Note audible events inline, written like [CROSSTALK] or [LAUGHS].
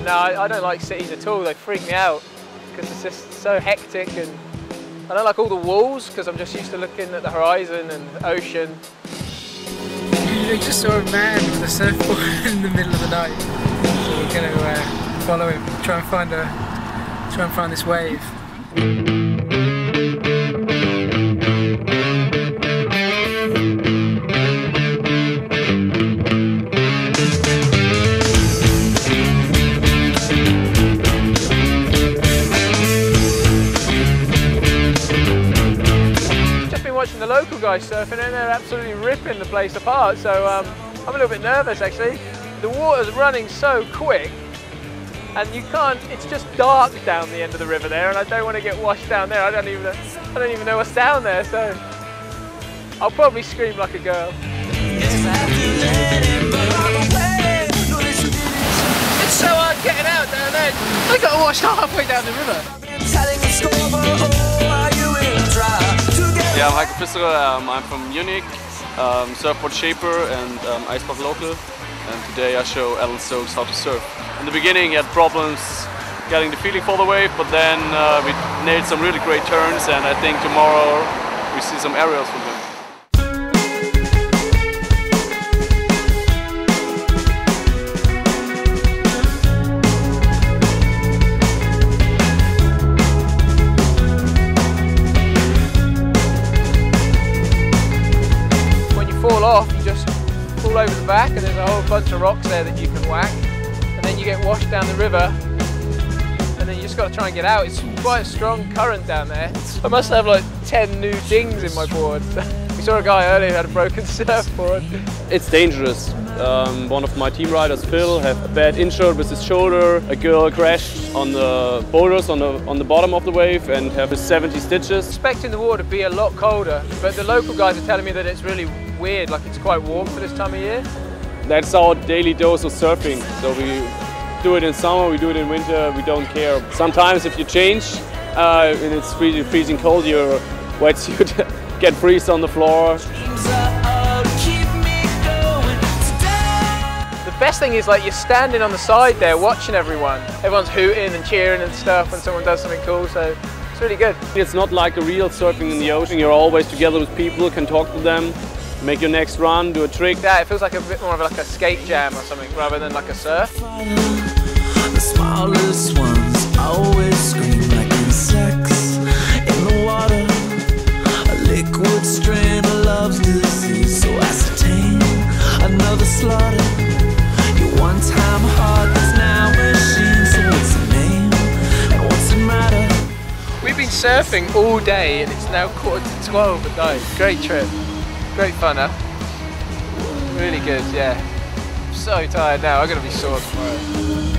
Uh, no, I, I don't like cities at all. They freak me out because it's just so hectic and I don't like all the walls because I'm just used to looking at the horizon and ocean. We just saw a man with a surfboard [LAUGHS] in the middle of the night. So we're going to uh, follow him, try and find a, try and find this wave. Guys surfing and they're absolutely ripping the place apart. So um, I'm a little bit nervous actually. The water's running so quick and you can't, it's just dark down the end of the river there and I don't want to get washed down there. I don't even, I don't even know what's down there. So I'll probably scream like a girl. It's so hard getting out down there. I got washed halfway down the river. Yeah, I'm Heiko Pfisterer. Um, I'm from Munich, um, surfboard shaper and um, Eisbach local. And today I show Alan Stokes how to surf. In the beginning, he had problems getting the feeling for the wave, but then uh, we nailed some really great turns. And I think tomorrow we see some aerials from him. Off, you just pull over the back and there's a whole bunch of rocks there that you can whack. And then you get washed down the river and then you just got to try and get out. It's quite a strong current down there. I must have like 10 new dings in my board. [LAUGHS] we saw a guy earlier who had a broken [LAUGHS] surfboard. It's dangerous. Um, one of my team riders, Phil, had a bad injury with his shoulder. A girl crashed on the boulders on the on the bottom of the wave and have 70 stitches. Expecting the water to be a lot colder, but the local guys are telling me that it's really weird, like it's quite warm for this time of year. That's our daily dose of surfing. So we do it in summer, we do it in winter, we don't care. Sometimes if you change uh, and it's freezing, freezing cold, your wetsuit [LAUGHS] get freeze on the floor. The best thing is like you're standing on the side there watching everyone. Everyone's hooting and cheering and stuff when someone does something cool, so it's really good. It's not like a real surfing in the ocean. You're always together with people, can talk to them, make your next run, do a trick. Yeah, it feels like a bit more of like a skate jam or something rather than like a surf. The smallest ones always scream like insects in the water. A liquid strain of love's disease, so ascertain another slaughter. Your one-time heart that's now machine. So what's the name and what's the matter? We've been surfing all day and it's now quarter to 12 at night. Great trip. Great fun, huh? Really good, yeah. I'm so tired now, I'm gonna be sore tomorrow.